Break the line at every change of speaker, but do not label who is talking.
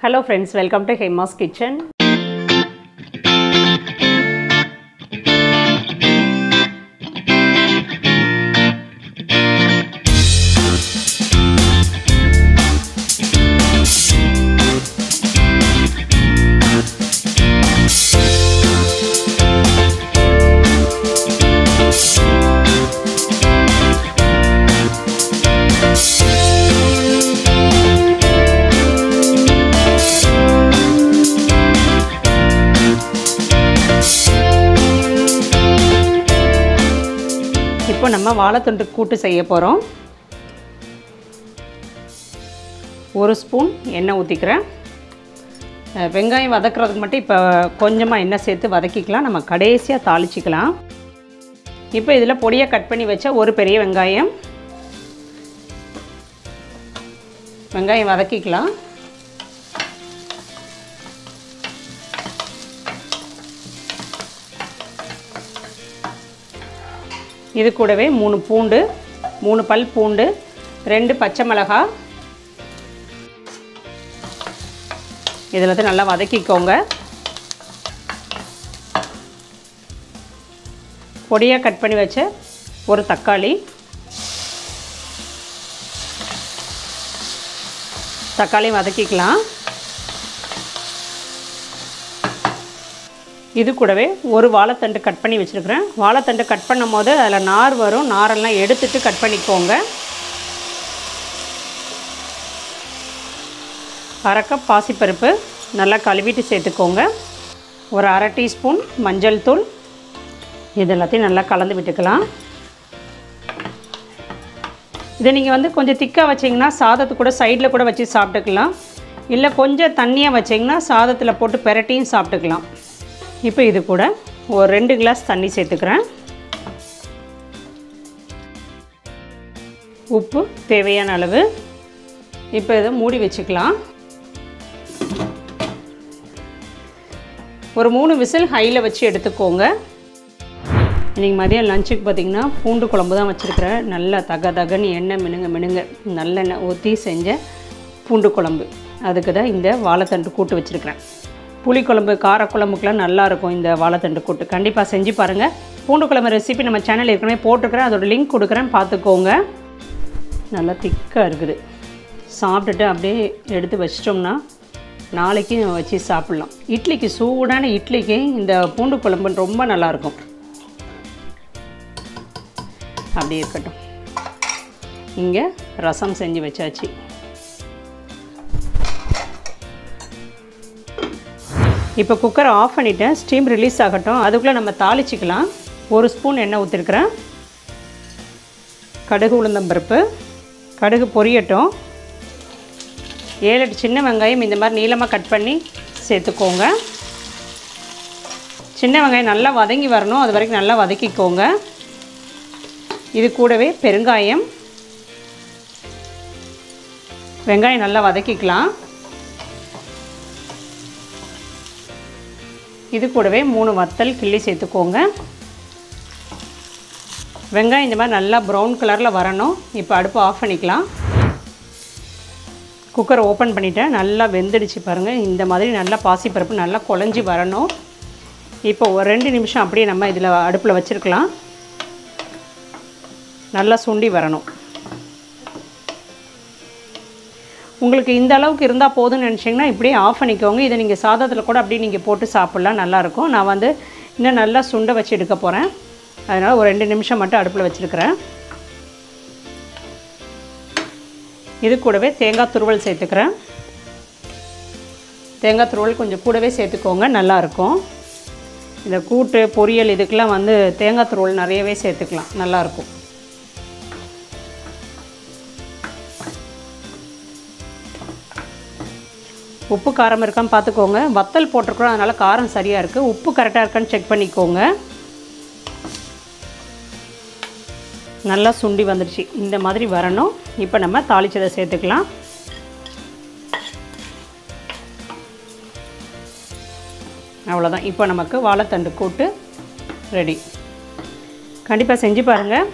Hello friends welcome to Hema's kitchen நம்ம வாழைத்தண்டு கூட்டு செய்ய போகிறோம் ஒரு ஸ்பூன் எண்ணெய் ஊற்றிக்கிறேன் வெங்காயம் வதக்குறதுக்கு மட்டும் இப்போ கொஞ்சமாக எண்ணெய் சேர்த்து வதக்கிக்கலாம். நம்ம கடைசியாக தாளிச்சிக்கலாம். இப்போ இதில் பொடியை கட் பண்ணி வச்ச ஒரு பெரிய வெங்காயம். வெங்காயம் வதக்கிக்கலாம். இது கூடவே மூணு பூண்டு மூணு பல் பூண்டு ரெண்டு பச்சை மிளகாய் இதில் நல்லா வதக்கிக்கோங்க. பொடியாக கட் பண்ணி வச்ச ஒரு தக்காளி. தக்காளி வதக்கிக்கலாம். இது கூடவே ஒரு வாழைத்தண்டு கட் பண்ணி வச்சுருக்கிறேன். வாழைத்தண்டு கட் பண்ணும் போது அதில் நார் வரும். நாரெல்லாம் எடுத்துட்டு கட் பண்ணிக்கோங்க. அரை கப் பாசிப்பருப்பு நல்லா கழுவிட்டு சேர்த்துக்கோங்க. ஒரு அரை டீஸ்பூன் மஞ்சள் தூள். இது எல்லாத்தையும் நல்லா கலந்து விட்டுக்கலாம். இதை நீங்கள் வந்து கொஞ்சம் திக்காக வச்சிங்கன்னா சாதத்து கூட சைடில் கூட வச்சு சாப்பிட்டுக்கலாம். இல்லை கொஞ்சம் தண்ணியாக வச்சிங்கன்னா சாதத்தில் போட்டு பெரட்டியும் சாப்பிட்டுக்கலாம். இப்போ இது கூட ஒரு ரெண்டு கிளாஸ் தண்ணி சேர்த்துக்கிறேன். உப்பு தேவையான அளவு. இப்போ இதை மூடி வச்சுக்கலாம். ஒரு மூணு விசில் ஹையில் வச்சு எடுத்துக்கோங்க. இன்றைக்கி மதியம் லஞ்சுக்கு பார்த்திங்கன்னா பூண்டு குழம்பு தான் வச்சுருக்கிறேன். நல்லா தக தகன்னு எண்ணெய் மினுங்க மினுங்க நல்லெண்ணெய் ஊற்றி செஞ்ச பூண்டு குழம்பு. அதுக்கு தான் இந்த வாழைத்தண்டு கூட்டு வச்சுருக்கிறேன். புளிக்குழம்பு காரக்குழம்புக்கெலாம் நல்லாயிருக்கும் இந்த வாழைத்தண்டு கூட்டு. கண்டிப்பாக செஞ்சு பாருங்கள் பூண்டு குழம்பு ரெசிபி நம்ம சேனல் ஏற்கனவே போட்டிருக்கிறேன். அதோட லிங்க் கொடுக்குறேன். பார்த்துக்கோங்க. நல்லா திக்காக இருக்குது. சாப்பிட்டுட்டு அப்படியே எடுத்து வச்சிட்டோம்னா நாளைக்கு நம்ம வச்சு சாப்பிட்லாம். இட்லிக்கு சூடான இட்லிக்கு இந்த பூண்டு குழம்பு ரொம்ப நல்லாயிருக்கும். அப்படியே இருக்கட்டும். இங்கே ரசம் செஞ்சு வச்சாச்சு. இப்போ குக்கரை ஆஃப் பண்ணிவிட்டேன் ஸ்டீம் ரிலீஸ் ஆகட்டும். அதுக்குள்ளே நம்ம தாளிச்சிக்கலாம். ஒரு ஸ்பூன் எண்ணெய் ஊற்றிருக்கிறேன் கடுகு உளுந்தம்பருப்பு கடுகு பொரியட்டும். ஏழு எட்டு சின்ன வெங்காயம் இந்த மாதிரி நீளமாக கட் பண்ணி சேர்த்துக்கோங்க. சின்ன வெங்காயம் நல்லா வதங்கி வரணும். அது வரைக்கும் நல்லா வதக்கிக்கோங்க. இது கூடவே பெருங்காயம். வெங்காயம் நல்லா வதக்கிக்கலாம். இது கூடவே மூணு வத்தல் கிள்ளி சேர்த்துக்கோங்க. வெங்காயம் இந்த மாதிரி நல்லா ப்ரௌன் கலரில் வரணும். இப்போ அடுப்பு ஆஃப் பண்ணிக்கலாம். குக்கரை ஓப்பன் பண்ணிவிட்டேன் நல்லா வெந்துடுச்சு பாருங்கள் இந்த மாதிரி நல்லா பாசிப்பருப்பு நல்லா குழஞ்சி வரணும். இப்போ ஒரு ரெண்டு நிமிஷம் அப்படியே நம்ம இதில் அடுப்பில் வச்சுருக்கலாம். நல்லா சுண்டி வரணும். உங்களுக்கு இந்த அளவுக்கு இருந்தால் போதும்னு நினச்சிங்கன்னா இப்படியே ஆஃப் பண்ணிக்கோங்க. இதை நீங்கள் சாதத்தில் கூட அப்படியே நீங்கள் போட்டு சாப்பிட்லாம். நல்லாயிருக்கும் நான் வந்து இன்னும் நல்லா சுண்டை வச்சு எடுக்க போகிறேன் அதனால் ஒரு ரெண்டு நிமிஷம் மட்டும் அடுப்பில் வச்சுருக்கிறேன். இது கூடவே தேங்காய் துருவல் சேர்த்துக்கிறேன். தேங்காய் துருவல் கொஞ்சம் கூடவே சேர்த்துக்கோங்க. நல்லாயிருக்கும் இந்த கூட்டு பொரியல் இதுக்கெலாம் வந்து தேங்காய் துருவல் நிறையவே சேர்த்துக்கலாம். நல்லாயிருக்கும் உப்பு காரம் இருக்கான்னு பார்த்துக்கோங்க. வத்தல் போட்டிருக்கிறோம் அதனால் காரம் சரியாக இருக்குது உப்பு கரெக்டாக இருக்கான்னு செக் பண்ணிக்கோங்க. நல்லா சுண்டி வந்துடுச்சு இந்த மாதிரி வரணும். இப்போ நம்ம தாளிச்சதை சேர்த்துக்கலாம். அவ்வளோதான் இப்போ நமக்கு வாழைத்தண்டு கூட்டு ரெடி கண்டிப்பாக செஞ்சு பாருங்கள்